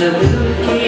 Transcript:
to look